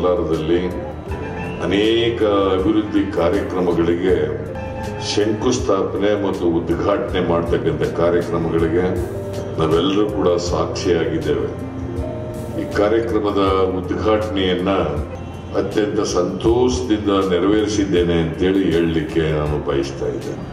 ಕೋಲಾರದಲ್ಲಿ ಅನೇಕ ಅಭಿವೃದ್ಧಿ ಕಾರ್ಯಕ್ರಮಗಳಿಗೆ ಶಂಕುಸ್ಥಾಪನೆ ಮತ್ತು ಉದ್ಘಾಟನೆ ಮಾಡ್ತಕ್ಕಂಥ ಕಾರ್ಯಕ್ರಮಗಳಿಗೆ ನಾವೆಲ್ಲರೂ ಕೂಡ ಸಾಕ್ಷಿಯಾಗಿದ್ದೇವೆ. ಈ ಕಾರ್ಯಕ್ರಮದ ಉದ್ಘಾಟನೆಯನ್ನ ಅತ್ಯಂತ ಸಂತೋಷದಿಂದ ನೆರವೇರಿಸಿದ್ದೇನೆ ಅಂತೇಳಿ ಹೇಳಲಿಕ್ಕೆ ನಾನು ಬಯಸ್ತಾ ಇದ್ದೇನೆ.